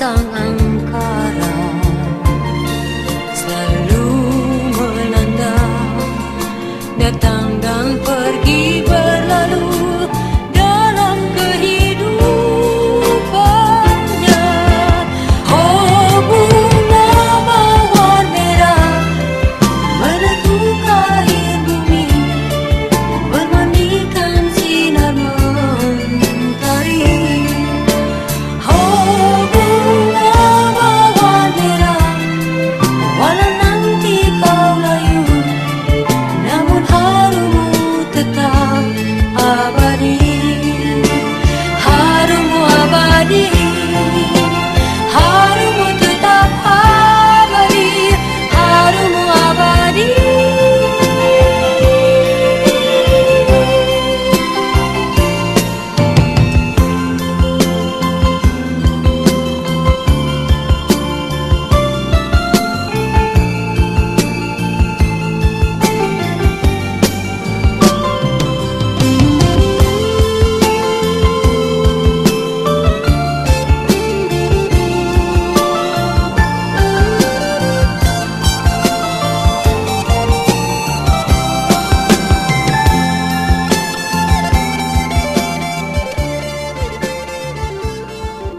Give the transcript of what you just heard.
Tetap abadi